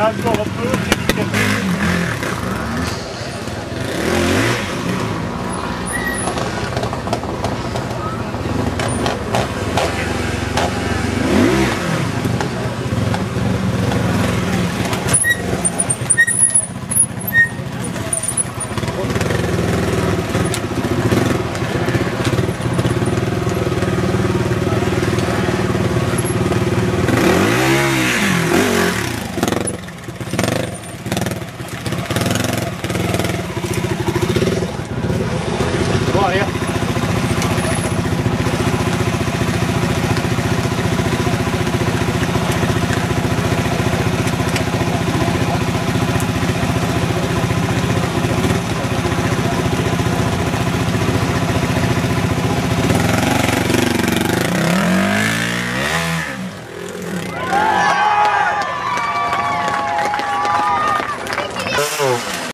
Là encore un peu.